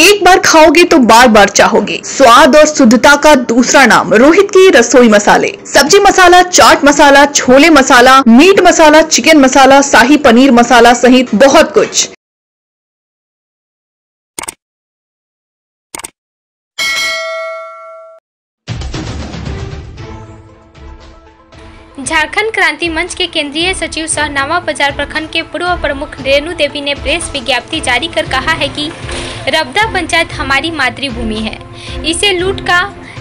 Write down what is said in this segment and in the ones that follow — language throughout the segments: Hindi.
एक बार खाओगे तो बार बार चाहोगे। स्वाद और शुद्धता का दूसरा नाम रोहित की रसोई मसाले। सब्ज़ी मसाला, चाट मसाला, छोले मसाला, मीट मसाला, चिकन मसाला, शाही पनीर मसाला सहित बहुत कुछ। झारखंड क्रांति मंच के केंद्रीय सचिव सह नावा बाज़ार प्रखंड के पूर्व प्रमुख रेणु देवी ने प्रेस विज्ञप्ति जारी कर कहा है कि रबदा पंचायत हमारी मातृभूमि है। इसे लूट का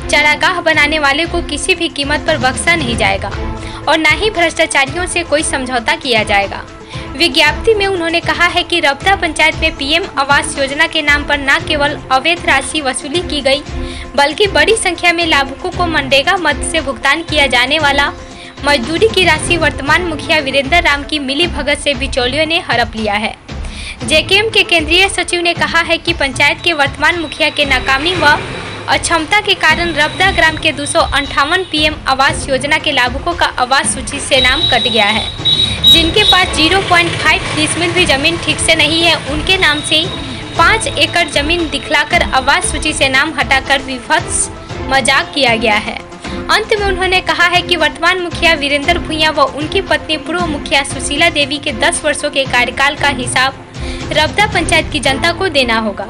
चरागाह बनाने वाले को किसी भी कीमत पर बख्शा नहीं जाएगा और न ही भ्रष्टाचारियों से कोई समझौता किया जाएगा। विज्ञप्ति में उन्होंने कहा है कि रबदा पंचायत में पीएम आवास योजना के नाम पर न केवल अवैध राशि वसूली की गई, बल्कि बड़ी संख्या में लाभुकों को मनरेगा मद से भुगतान किया जाने वाला मजदूरी की राशि वर्तमान मुखिया वीरेंद्र राम की मिली भगत से बिचौलियों ने हड़प लिया है। जेकेएम के केंद्रीय सचिव ने कहा है कि पंचायत के वर्तमान मुखिया के नाकामी व अक्षमता के कारण रबदा ग्राम के दो पीएम आवास योजना के लाभुकों का आवास सूची से नाम कट गया है। जिनके पास 0.5 डिसमिल भी ज़मीन ठीक से नहीं है, उनके नाम से पाँच एकड़ ज़मीन दिखलाकर आवास सूची से नाम हटाकर विभत्स मज़ाक किया गया है। अंत में उन्होंने कहा है कि वर्तमान मुखिया वीरेंद्र भुइया व उनकी पत्नी पूर्व मुखिया सुशीला देवी के 10 वर्षों के कार्यकाल का हिसाब रबदा पंचायत की जनता को देना होगा।